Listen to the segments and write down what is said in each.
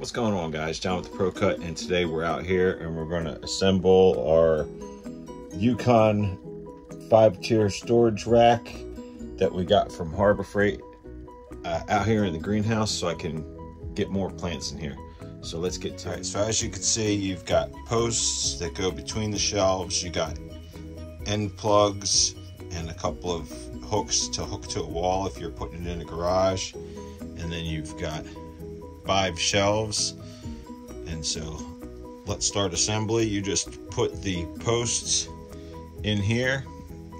What's going on guys? John with the ProCut and today we're out here and we're going to assemble our Yukon 5 tier storage rack that we got from Harbor Freight uh, out here in the greenhouse so I can get more plants in here. So let's get to it. So as you can see you've got posts that go between the shelves, you got end plugs and a couple of hooks to hook to a wall if you're putting it in a garage and then you've got five shelves. And so let's start assembly. You just put the posts in here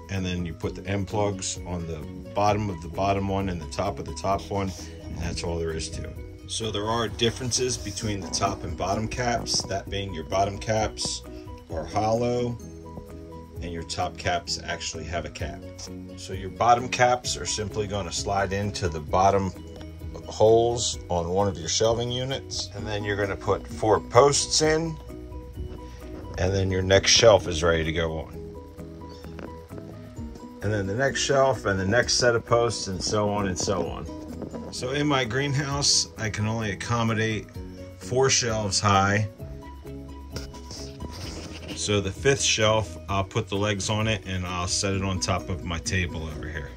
and then you put the end plugs on the bottom of the bottom one and the top of the top one and that's all there is to it. So there are differences between the top and bottom caps, that being your bottom caps are hollow and your top caps actually have a cap. So your bottom caps are simply going to slide into the bottom holes on one of your shelving units and then you're going to put four posts in and then your next shelf is ready to go on. And then the next shelf and the next set of posts and so on and so on. So in my greenhouse I can only accommodate four shelves high. So the fifth shelf I'll put the legs on it and I'll set it on top of my table over here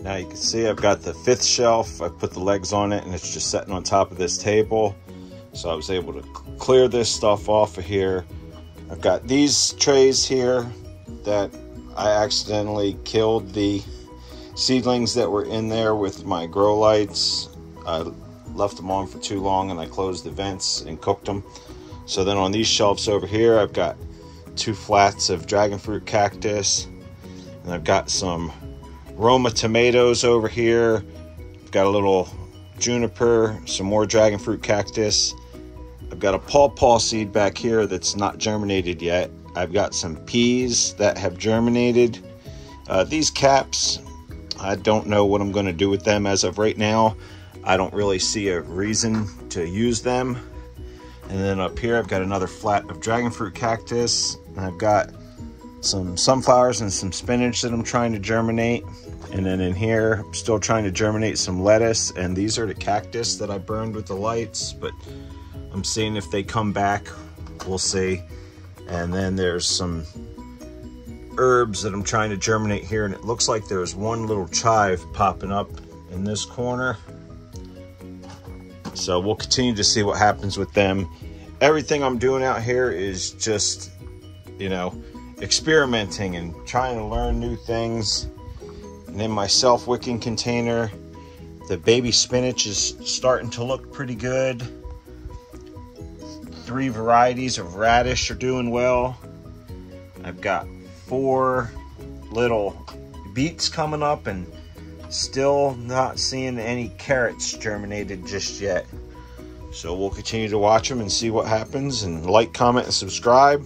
now you can see I've got the fifth shelf. I put the legs on it and it's just sitting on top of this table. So I was able to clear this stuff off of here. I've got these trays here that I accidentally killed the seedlings that were in there with my grow lights. I left them on for too long and I closed the vents and cooked them. So then on these shelves over here, I've got two flats of dragon fruit cactus and I've got some Roma tomatoes over here. I've Got a little juniper, some more dragon fruit cactus. I've got a pawpaw seed back here that's not germinated yet. I've got some peas that have germinated. Uh, these caps, I don't know what I'm going to do with them as of right now. I don't really see a reason to use them. And then up here, I've got another flat of dragon fruit cactus. And I've got some sunflowers and some spinach that I'm trying to germinate. And then in here, I'm still trying to germinate some lettuce. And these are the cactus that I burned with the lights, but I'm seeing if they come back, we'll see. And then there's some herbs that I'm trying to germinate here. And it looks like there's one little chive popping up in this corner. So we'll continue to see what happens with them. Everything I'm doing out here is just, you know, experimenting and trying to learn new things. And in my self-wicking container, the baby spinach is starting to look pretty good. Three varieties of radish are doing well. I've got four little beets coming up and still not seeing any carrots germinated just yet. So we'll continue to watch them and see what happens and like, comment, and subscribe.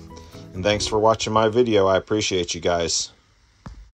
And thanks for watching my video. I appreciate you guys.